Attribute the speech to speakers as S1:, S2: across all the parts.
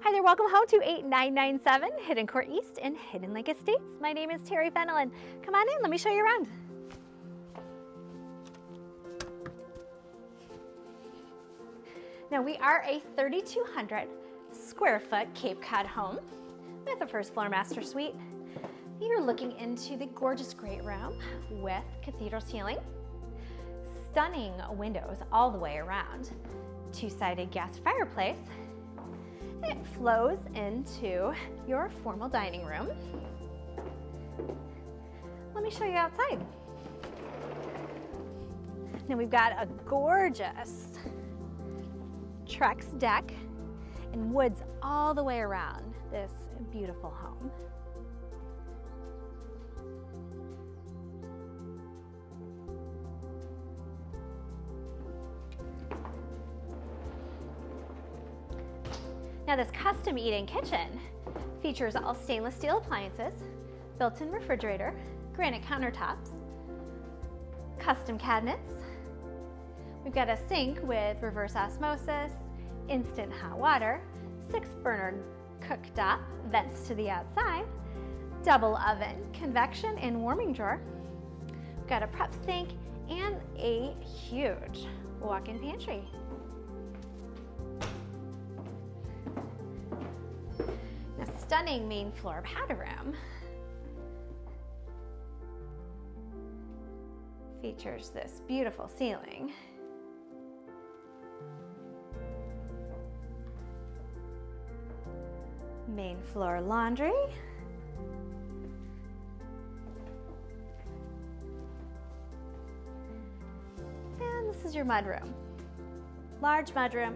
S1: Hi there, welcome home to 8997 Hidden Court East in Hidden Lake Estates. My name is Terri Fenelon. Come on in, let me show you around. Now we are a 3,200 square foot Cape Cod home with a first floor master suite. You're looking into the gorgeous great room with cathedral ceiling, stunning windows all the way around, two-sided gas fireplace. It flows into your formal dining room. Let me show you outside. Now we've got a gorgeous Trex deck and woods all the way around this beautiful home. Now this custom eat-in kitchen features all stainless steel appliances, built-in refrigerator, granite countertops, custom cabinets. We've got a sink with reverse osmosis, instant hot water, six burner cooktop, vents to the outside, double oven, convection and warming drawer. We've got a prep sink and a huge walk-in pantry. Stunning main floor room. Features this beautiful ceiling. Main floor laundry. And this is your mudroom. Large mudroom,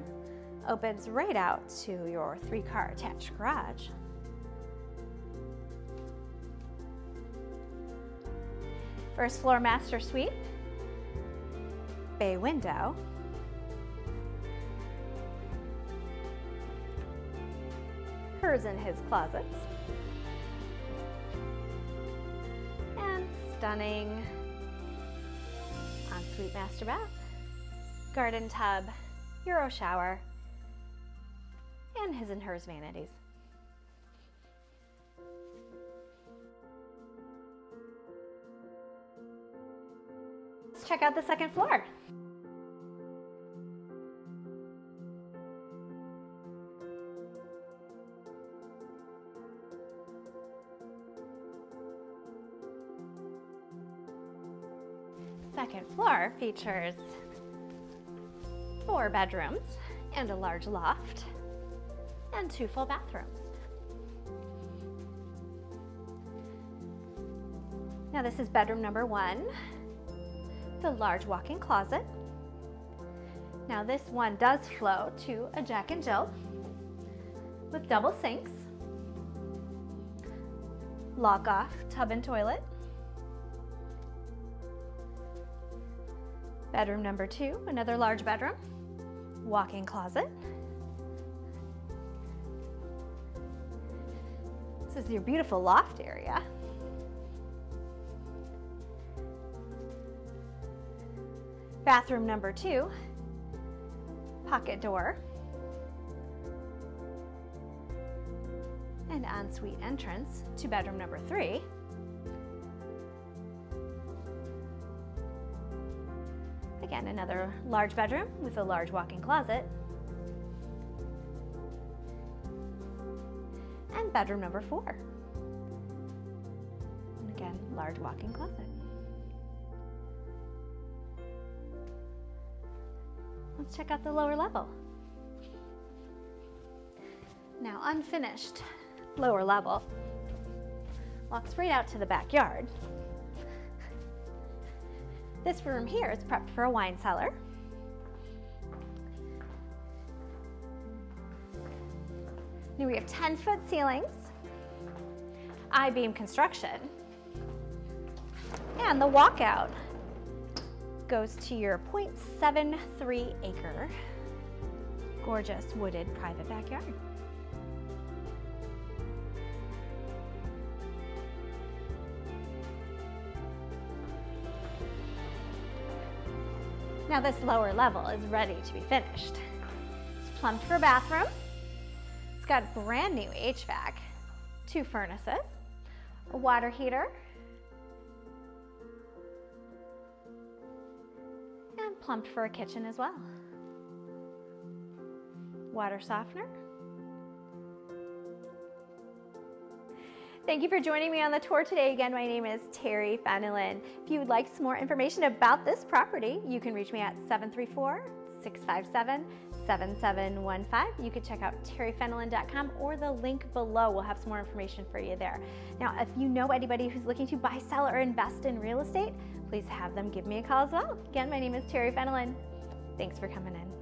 S1: opens right out to your three car attached garage. First floor master suite, bay window, hers and his closets, and stunning ensuite master bath, garden tub, Euro shower, and his and hers vanities. Let's check out the second floor. Second floor features four bedrooms and a large loft and two full bathrooms. Now this is bedroom number one, the large walk-in closet. Now this one does flow to a Jack and Jill with double sinks, lock-off tub and toilet. Bedroom number two, another large bedroom, walk-in closet. This is your beautiful loft area. Bathroom number two, pocket door, and ensuite entrance to bedroom number three. Again, another large bedroom with a large walk-in closet. And bedroom number four. And again, large walk-in closet. Let's check out the lower level. Now unfinished lower level walks right out to the backyard. This room here is prepped for a wine cellar. Now we have 10 foot ceilings, I-beam construction, and the walkout goes to your 0.73 acre gorgeous wooded private backyard. Now this lower level is ready to be finished. It's plumbed for a bathroom, It's got brand new HVAC, two furnaces, a water heater, and plumbed for a kitchen as well. Water softener. Thank you for joining me on the tour today. Again, my name is Terri Fenelon. If you would like some more information about this property, you can reach me at 734 657 7715. You can check out terrifenelon.com or the link below We'll have some more information for you there. Now, if you know anybody who's looking to buy, sell, or invest in real estate, please have them give me a call as well. Again, my name is Terri Fenelon. Thanks for coming in.